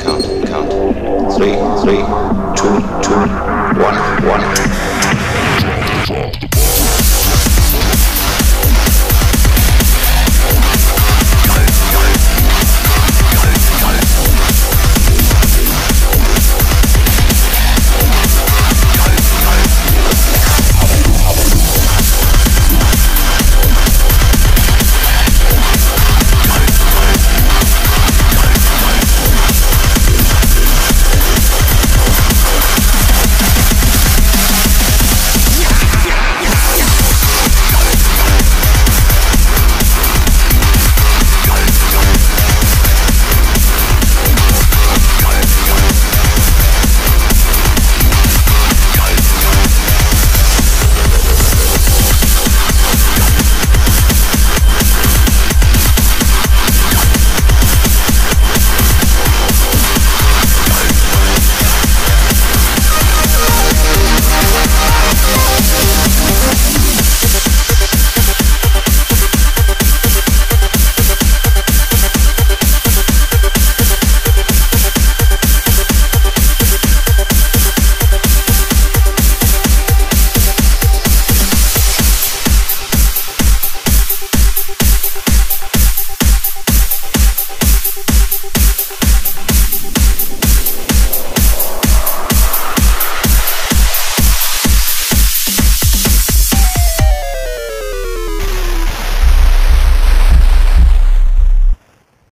count, count, three, three, two,